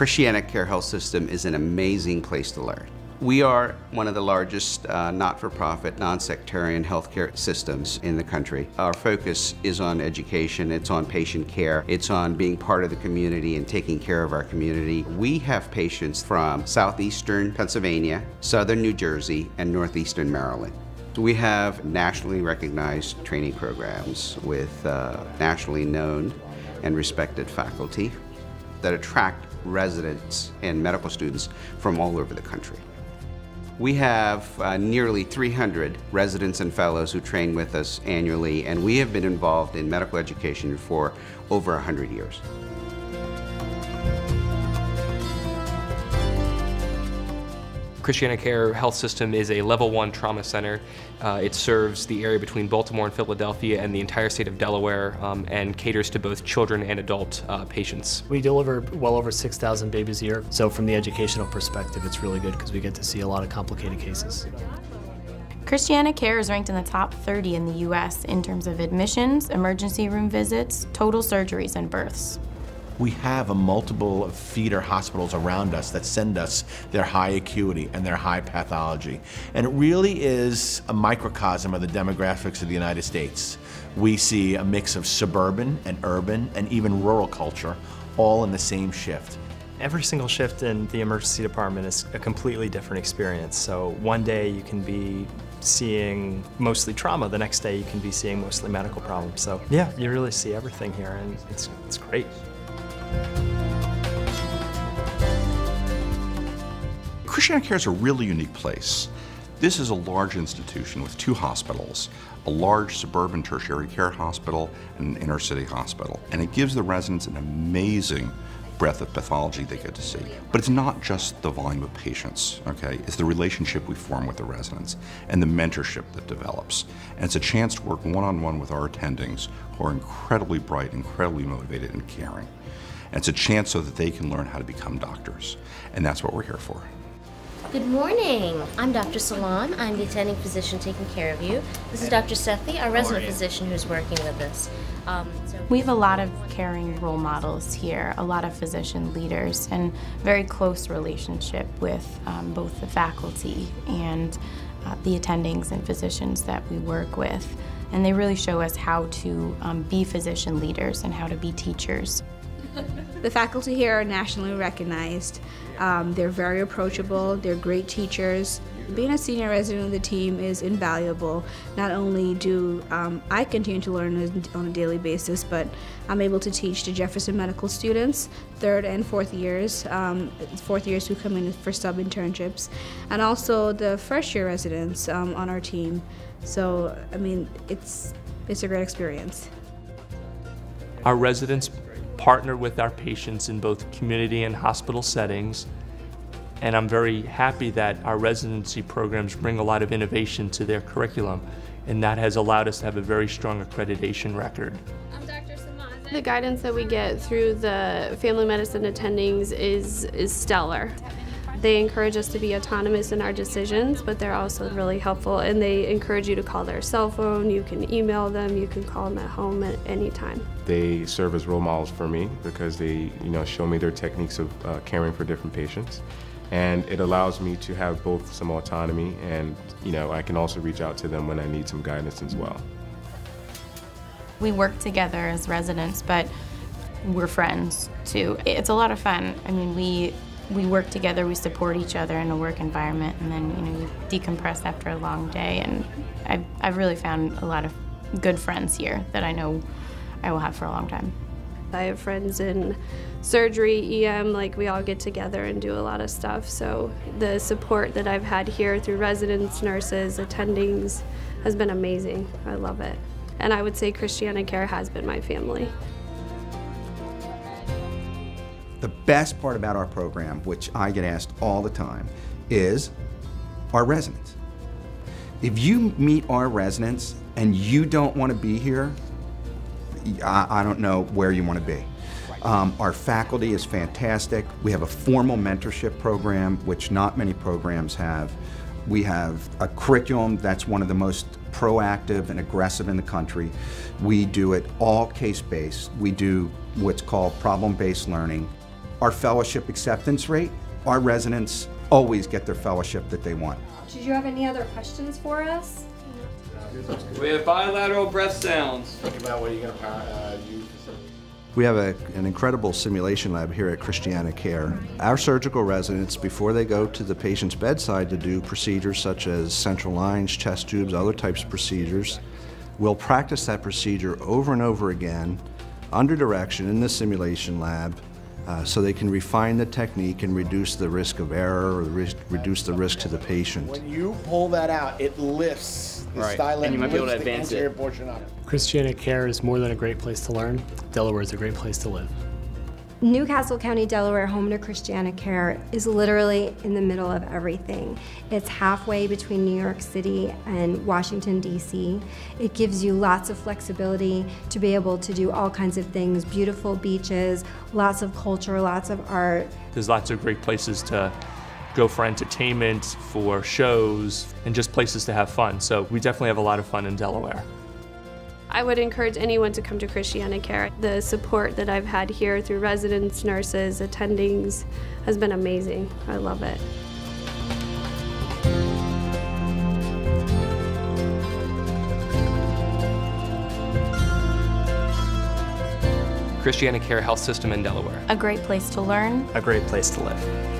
Christiana Care Health System is an amazing place to learn. We are one of the largest uh, not-for-profit, non-sectarian healthcare systems in the country. Our focus is on education, it's on patient care, it's on being part of the community and taking care of our community. We have patients from southeastern Pennsylvania, southern New Jersey, and northeastern Maryland. We have nationally recognized training programs with uh, nationally known and respected faculty that attract residents and medical students from all over the country. We have uh, nearly 300 residents and fellows who train with us annually, and we have been involved in medical education for over 100 years. Christiana Care Health System is a level one trauma center. Uh, it serves the area between Baltimore and Philadelphia and the entire state of Delaware um, and caters to both children and adult uh, patients. We deliver well over 6,000 babies a year, so from the educational perspective, it's really good because we get to see a lot of complicated cases. Christiana Care is ranked in the top 30 in the U.S. in terms of admissions, emergency room visits, total surgeries, and births we have a multiple of feeder hospitals around us that send us their high acuity and their high pathology. And it really is a microcosm of the demographics of the United States. We see a mix of suburban and urban and even rural culture all in the same shift. Every single shift in the emergency department is a completely different experience. So one day you can be seeing mostly trauma, the next day you can be seeing mostly medical problems. So yeah, you really see everything here and it's, it's great. Christiana Care is a really unique place. This is a large institution with two hospitals, a large suburban tertiary care hospital and an inner city hospital. And it gives the residents an amazing breadth of pathology they get to see. But it's not just the volume of patients, okay? It's the relationship we form with the residents and the mentorship that develops. And it's a chance to work one-on-one -on -one with our attendings who are incredibly bright, incredibly motivated, and caring. And it's a chance so that they can learn how to become doctors. And that's what we're here for. Good morning. I'm Dr. Salam. I'm the attending physician taking care of you. This is Dr. Sethi, our resident physician who's working with us. Um, so we have a lot of caring role models here, a lot of physician leaders, and very close relationship with um, both the faculty and uh, the attendings and physicians that we work with. And they really show us how to um, be physician leaders and how to be teachers. The faculty here are nationally recognized. Um, they're very approachable, they're great teachers. Being a senior resident of the team is invaluable. Not only do um, I continue to learn on a daily basis, but I'm able to teach the Jefferson medical students, third and fourth years, um, fourth years who come in for sub internships, and also the first year residents um, on our team. So, I mean, it's, it's a great experience. Our residents partner with our patients in both community and hospital settings. And I'm very happy that our residency programs bring a lot of innovation to their curriculum, and that has allowed us to have a very strong accreditation record. I'm Dr. The guidance that we get through the family medicine attendings is, is stellar. They encourage us to be autonomous in our decisions, but they're also really helpful and they encourage you to call their cell phone, you can email them, you can call them at home at any time. They serve as role models for me because they you know, show me their techniques of uh, caring for different patients. And it allows me to have both some autonomy and you know, I can also reach out to them when I need some guidance as well. We work together as residents, but we're friends too. It's a lot of fun. I mean, we we work together, we support each other in a work environment, and then you know you decompress after a long day. And I've, I've really found a lot of good friends here that I know I will have for a long time. I have friends in surgery, EM, like we all get together and do a lot of stuff. So the support that I've had here through residents, nurses, attendings has been amazing. I love it. And I would say Christiana Care has been my family. The best part about our program, which I get asked all the time, is our residents. If you meet our residents and you don't want to be here, I, I don't know where you want to be. Um, our faculty is fantastic. We have a formal mentorship program, which not many programs have. We have a curriculum that's one of the most proactive and aggressive in the country. We do it all case-based. We do what's called problem-based learning. Our fellowship acceptance rate, our residents always get their fellowship that they want. Did you have any other questions for us? We have bilateral breath sounds. Think about what you're going to uh, use. We have a, an incredible simulation lab here at Christiana Care. Our surgical residents, before they go to the patient's bedside to do procedures such as central lines, chest tubes, other types of procedures, will practice that procedure over and over again under direction in the simulation lab uh, so they can refine the technique and reduce the risk of error or re reduce the risk to the patient. When you pull that out, it lifts the Right, stylet and you might be able to advance it. anterior portion up. Christiana Care is more than a great place to learn. Delaware is a great place to live. New Castle County, Delaware, home to Christiana Care, is literally in the middle of everything. It's halfway between New York City and Washington, D.C. It gives you lots of flexibility to be able to do all kinds of things beautiful beaches, lots of culture, lots of art. There's lots of great places to go for entertainment, for shows, and just places to have fun. So we definitely have a lot of fun in Delaware. I would encourage anyone to come to Christiana Care. The support that I've had here through residents, nurses, attendings has been amazing. I love it. Christiana Care Health System in Delaware. A great place to learn. A great place to live.